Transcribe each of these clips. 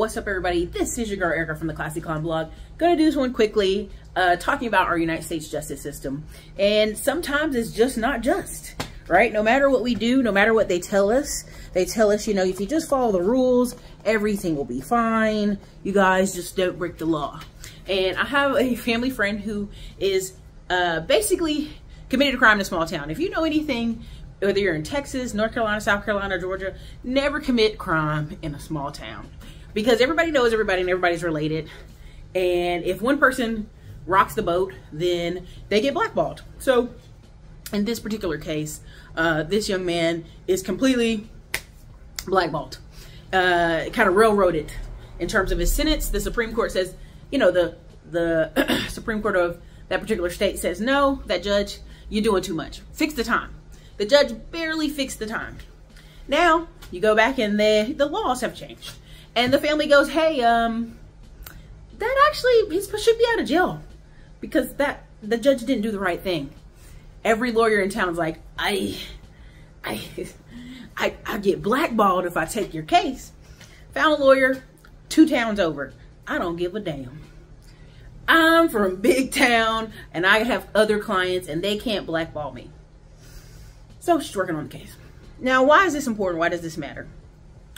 What's up, everybody? This is your girl Ericka from the Classy Climb blog. Gonna do this one quickly, uh, talking about our United States justice system. And sometimes it's just not just, right? No matter what we do, no matter what they tell us, they tell us, you know, if you just follow the rules, everything will be fine. You guys just don't break the law. And I have a family friend who is uh, basically committed a crime in a small town. If you know anything, whether you're in Texas, North Carolina, South Carolina, Georgia, never commit crime in a small town because everybody knows everybody and everybody's related. And if one person rocks the boat, then they get blackballed. So in this particular case, uh, this young man is completely blackballed, uh, kind of railroaded in terms of his sentence. The Supreme Court says, you know, the the Supreme Court of that particular state says, no, that judge, you're doing too much. Fix the time. The judge barely fixed the time. Now you go back and the the laws have changed. And the family goes, hey, um, that actually, he should be out of jail because that, the judge didn't do the right thing. Every lawyer in town is like, I, I, I, I get blackballed if I take your case. Found a lawyer two towns over. I don't give a damn. I'm from big town and I have other clients and they can't blackball me. So she's working on the case. Now, why is this important? Why does this matter?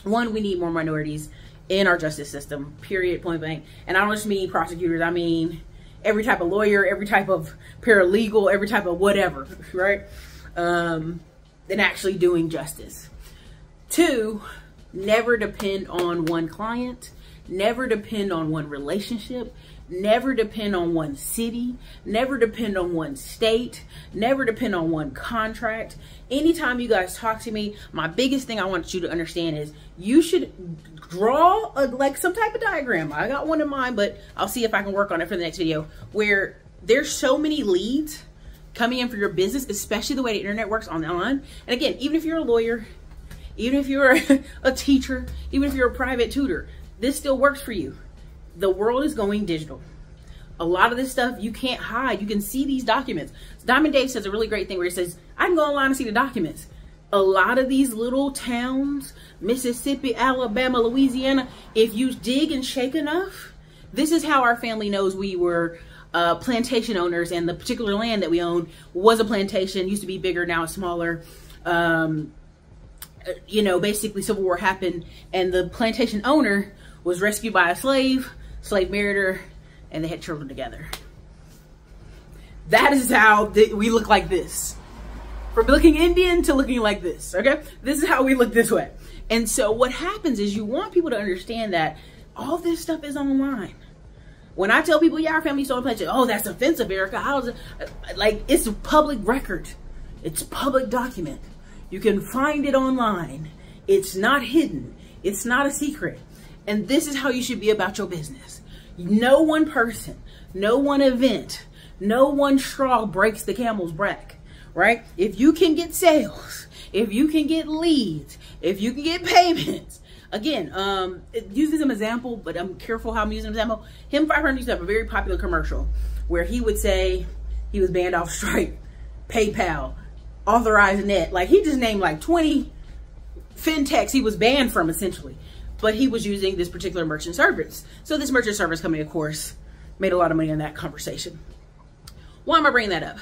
One, we need more minorities in our justice system, period, point blank. And I don't just mean prosecutors, I mean every type of lawyer, every type of paralegal, every type of whatever, right? Um, than actually doing justice. Two, never depend on one client, never depend on one relationship, never depend on one city, never depend on one state, never depend on one contract. Anytime you guys talk to me, my biggest thing I want you to understand is you should draw a, like some type of diagram. I got one in mind, but I'll see if I can work on it for the next video where there's so many leads coming in for your business, especially the way the internet works online. And again, even if you're a lawyer, even if you're a teacher, even if you're a private tutor, this still works for you the world is going digital. A lot of this stuff you can't hide. You can see these documents. Diamond Dave says a really great thing where he says, I can go online and see the documents. A lot of these little towns, Mississippi, Alabama, Louisiana, if you dig and shake enough, this is how our family knows we were uh, plantation owners and the particular land that we own was a plantation, used to be bigger, now it's smaller. Um, you know, basically Civil War happened and the plantation owner was rescued by a slave slave married her, and they had children together. That is how we look like this. From looking Indian to looking like this, okay? This is how we look this way. And so what happens is you want people to understand that all this stuff is online. When I tell people, yeah, our family stole a plantation, oh, that's offensive, Ericka. How's it? Uh, like, it's a public record. It's public document. You can find it online. It's not hidden. It's not a secret. And this is how you should be about your business. No one person, no one event, no one straw breaks the camel's back, right? If you can get sales, if you can get leads, if you can get payments, again, um, using an example, but I'm careful how I'm using an example. Him 500 used to have a very popular commercial where he would say he was banned off Stripe, PayPal, Authorize.Net. Like he just named like 20 fintechs he was banned from essentially but he was using this particular merchant service. So this merchant service company, of course, made a lot of money in that conversation. Why am I bringing that up?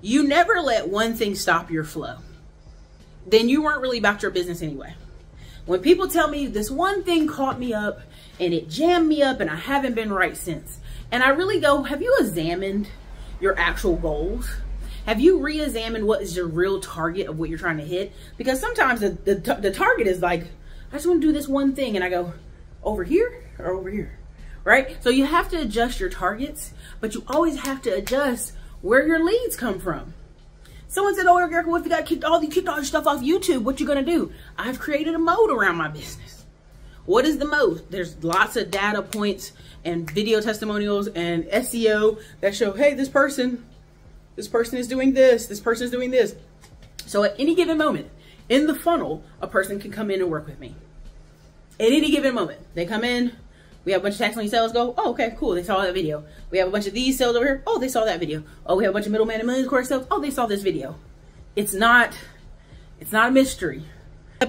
You never let one thing stop your flow. Then you weren't really about your business anyway. When people tell me this one thing caught me up and it jammed me up and I haven't been right since. And I really go, have you examined your actual goals? Have you re-examined what is your real target of what you're trying to hit? Because sometimes the, the, the target is like I just want to do this one thing. And I go, over here or over here, right? So you have to adjust your targets, but you always have to adjust where your leads come from. Someone said, oh, Ericka, what if you got kicked all, you kicked all your stuff off YouTube? What you gonna do? I've created a mode around my business. What is the mode? There's lots of data points and video testimonials and SEO that show, hey, this person, this person is doing this, this person is doing this. So at any given moment, in the funnel, a person can come in and work with me. At any given moment, they come in, we have a bunch of tax lien sales go, oh, okay, cool, they saw that video. We have a bunch of these sales over here, oh, they saw that video. Oh, we have a bunch of middleman and millions course sales, oh, they saw this video. It's not, it's not a mystery.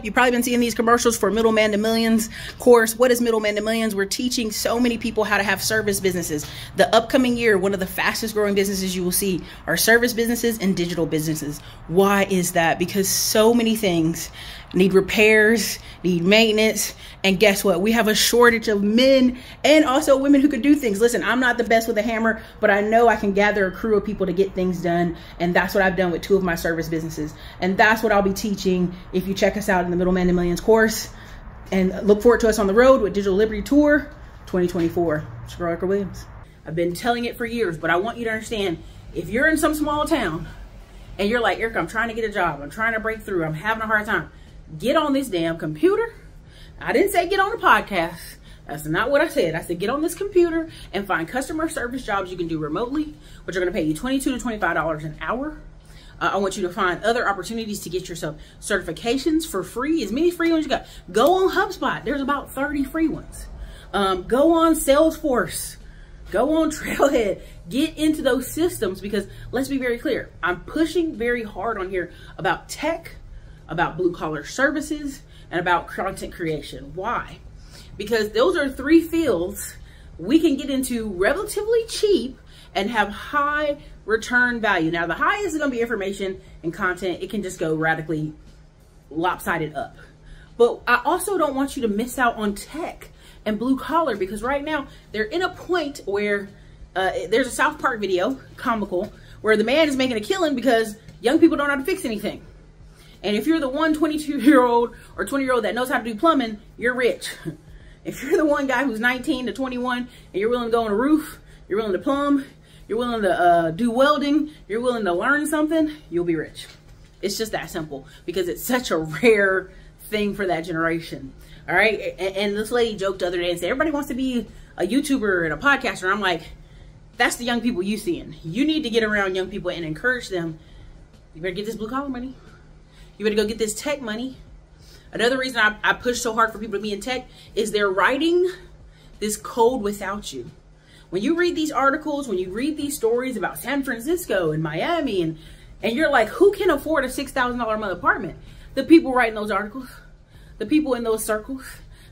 You've probably been seeing these commercials for Middleman to Millions course. What is Middleman to Millions? We're teaching so many people how to have service businesses. The upcoming year, one of the fastest growing businesses you will see are service businesses and digital businesses. Why is that? Because so many things need repairs, need maintenance, and guess what? We have a shortage of men and also women who could do things. Listen, I'm not the best with a hammer, but I know I can gather a crew of people to get things done, and that's what I've done with two of my service businesses. And that's what I'll be teaching if you check us out in the Middleman to Millions course. And look forward to us on the road with Digital Liberty Tour 2024. Sherrill Ericka Williams. I've been telling it for years, but I want you to understand if you're in some small town and you're like, Eric, I'm trying to get a job, I'm trying to break through, I'm having a hard time get on this damn computer. I didn't say get on a podcast. That's not what I said. I said get on this computer and find customer service jobs you can do remotely, which are going to pay you 22 to $25 an hour. Uh, I want you to find other opportunities to get yourself certifications for free, as many free ones you got. Go on HubSpot. There's about 30 free ones. Um, go on Salesforce. Go on Trailhead. Get into those systems because let's be very clear. I'm pushing very hard on here about tech about blue collar services, and about content creation. Why? Because those are three fields we can get into relatively cheap and have high return value. Now, the highest is going to be information and content. It can just go radically lopsided up. But I also don't want you to miss out on tech and blue collar because right now they're in a point where uh, there's a South Park video, comical, where the man is making a killing because young people don't know how to fix anything. And if you're the one 22 year old or 20 year old that knows how to do plumbing, you're rich. If you're the one guy who's 19 to 21 and you're willing to go on a roof, you're willing to plumb, you're willing to uh, do welding, you're willing to learn something, you'll be rich. It's just that simple because it's such a rare thing for that generation. All right. And, this lady joked the other day and said, everybody wants to be a YouTuber and a podcaster. I'm like, that's the young people you seeing. You need to get around young people and encourage them. You better get this blue collar money. You better go get this tech money. Another reason I, I push so hard for people to be in tech is they're writing this code without you. When you read these articles, when you read these stories about San Francisco and Miami, and, and you're like, who can afford a $6,000 a month apartment? The people writing those articles, the people in those circles,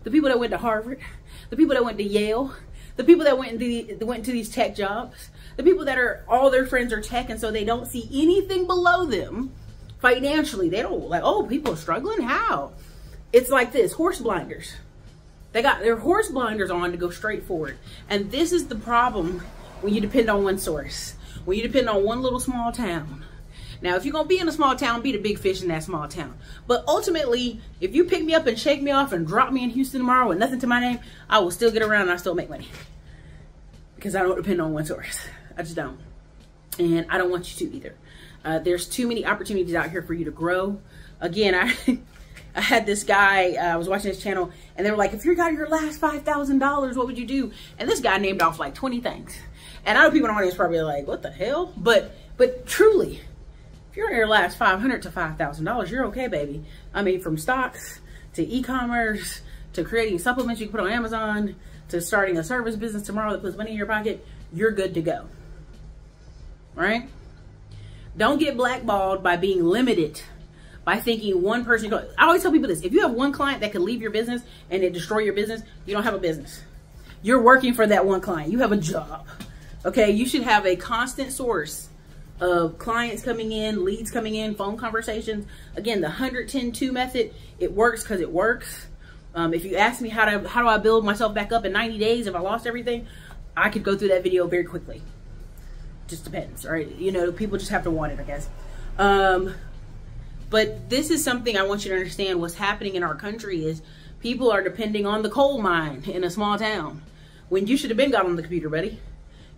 the people that went to Harvard, the people that went to Yale, the people that went into, went to these tech jobs, the people that are all their friends are tech and so they don't see anything below them financially. They don't like, oh, people are struggling. How? It's like this horse blinders. They got their horse blinders on to go straight forward. And this is the problem when you depend on one source, when you depend on one little small town. Now, if you're going to be in a small town, be the big fish in that small town. But ultimately, if you pick me up and shake me off and drop me in Houston tomorrow with nothing to my name, I will still get around and I still make money. Because I don't depend on one source. I just don't. And I don't want you to either. Uh, there's too many opportunities out here for you to grow. Again, I I had this guy, uh, I was watching his channel, and they were like, if you got your last $5,000, what would you do? And this guy named off like 20 things. And I know people in the audience probably like, what the hell? But but truly, if you're in your last 500 to $5,000, you're okay, baby. I mean, from stocks to e-commerce to creating supplements you can put on Amazon to starting a service business tomorrow that puts money in your pocket, you're good to go. Right? Don't get blackballed by being limited by thinking one person. I always tell people this: if you have one client that could leave your business and it destroy your business, you don't have a business. You're working for that one client. You have a job. Okay, you should have a constant source of clients coming in, leads coming in, phone conversations. Again, the 110-2 method, it works because it works. Um, if you ask me how to how do I build myself back up in 90 days if I lost everything, I could go through that video very quickly just depends, right? You know, people just have to want it, I guess. Um, but this is something I want you to understand what's happening in our country is people are depending on the coal mine in a small town when you should have been got on the computer, buddy.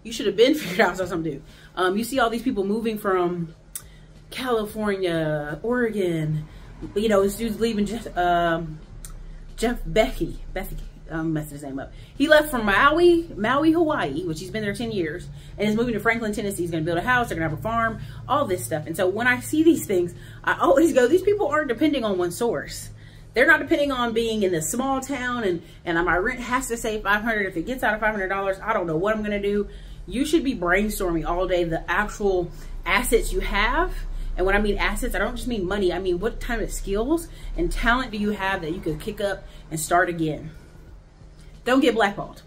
You should have been figured out something to do. Um, you see all these people moving from California, Oregon, you know, this dude's leaving Jeff, um, Jeff Becky, Becky, I'm messing his name up. He left from Maui, Maui, Hawaii, which he's been there 10 years, and is moving to Franklin, Tennessee. He's going to build a house. They're going to have a farm, all this stuff. And so when I see these things, I always go, these people aren't depending on one source. They're not depending on being in this small town and, and uh, my rent has to say 500. If it gets out of $500, I don't know what I'm going to do. You should be brainstorming all day the actual assets you have And when I mean assets, I don't just mean money. I mean what kind of skills and talent do you have that you could kick up and start again? Don't get blackballed.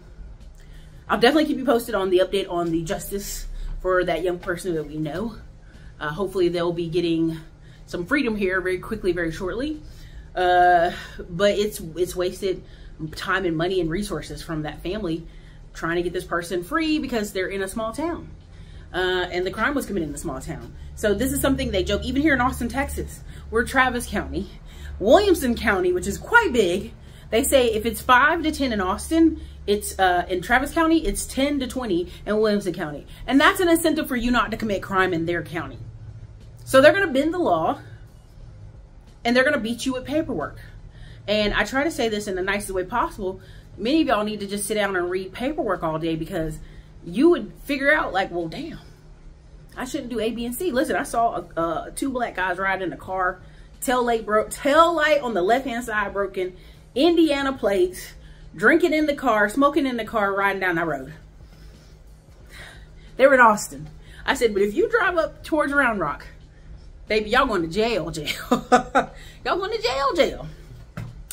I'll definitely keep you posted on the update on the justice for that young person that we know. Uh, hopefully they'll be getting some freedom here very quickly, very shortly. Uh, but it's it's wasted time and money and resources from that family trying to get this person free because they're in a small town. Uh, and the crime was committed in a small town. So this is something they joke, even here in Austin, Texas, we're Travis County, Williamson County, which is quite big. They say if it's five to 10 in Austin, it's uh, in Travis County, it's 10 to 20 in Williamson County. And that's an incentive for you not to commit crime in their county. So they're going to bend the law and they're going to beat you with paperwork. And I try to say this in the nicest way possible. Many of y'all need to just sit down and read paperwork all day because you would figure out like, well, damn, I shouldn't do A, B, and C. Listen, I saw uh, two black guys riding in a car, tail light broke, tail light on the left hand side broken, Indiana plates, drinking in the car, smoking in the car, riding down the road. They were in Austin. I said, but if you drive up towards Round Rock, baby, y'all going to jail, jail. y'all going to jail, jail.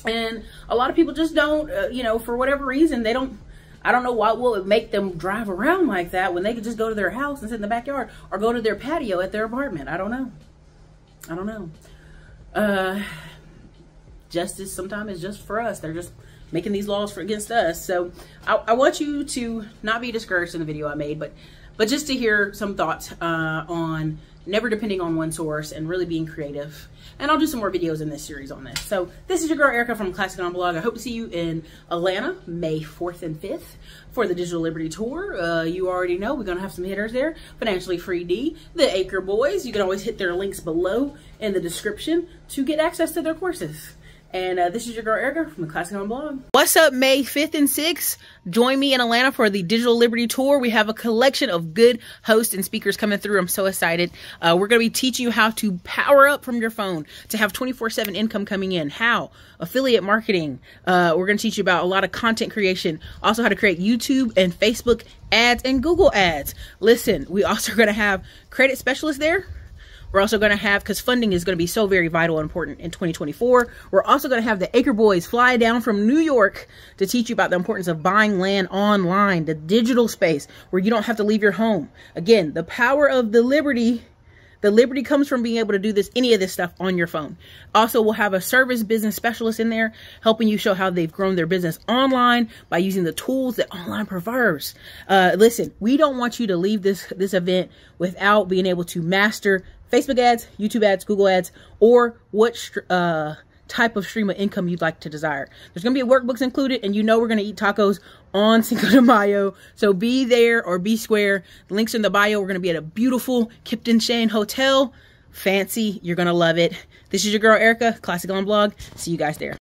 And a lot of people just don't, uh, you know, for whatever reason, they don't, I don't know what will it make them drive around like that when they could just go to their house and sit in the backyard or go to their patio at their apartment. I don't know. I don't know. Uh, justice sometimes is just for us. They're just making these laws for against us. So I, I want you to not be discouraged in the video I made, but but just to hear some thoughts uh, on never depending on one source and really being creative. And I'll do some more videos in this series on this. So this is your girl Ericka from Classy Climb Blog. I hope to see you in Atlanta, May 4th and 5th for the Digital Liberty Tour. Uh, you already know we're going to have some hitters there. Financially Free D, the Acre Boys. You can always hit their links below in the description to get access to their courses. And uh, this is your girl Ericka from the Classy Climb Blog. What's up, May 5th and 6th? Join me in Atlanta for the Digital Liberty Tour. We have a collection of good hosts and speakers coming through. I'm so excited. Uh, we're going to be teaching you how to power up from your phone to have 24-7 income coming in. How? Affiliate marketing. Uh, we're going to teach you about a lot of content creation. Also how to create YouTube and Facebook ads and Google ads. Listen, we also are going to have credit specialists there we're also going to have, because funding is going to be so very vital and important in 2024, we're also going to have the Acre Boys fly down from New York to teach you about the importance of buying land online, the digital space where you don't have to leave your home. Again, the power of the liberty the liberty comes from being able to do this, any of this stuff on your phone. Also, we'll have a service business specialist in there helping you show how they've grown their business online by using the tools that online provides. Uh, listen, we don't want you to leave this, this event without being able to master Facebook ads, YouTube ads, Google ads, or what uh, type of stream of income you'd like to desire. There's going to be workbooks included, and you know we're going to eat tacos on Cinco de Mayo. So be there or be square. The links in the bio. We're going to be at a beautiful Kimpton Shane Hotel. Fancy. You're going to love it. This is your girl, Ericka, Classy Climb Blog. See you guys there.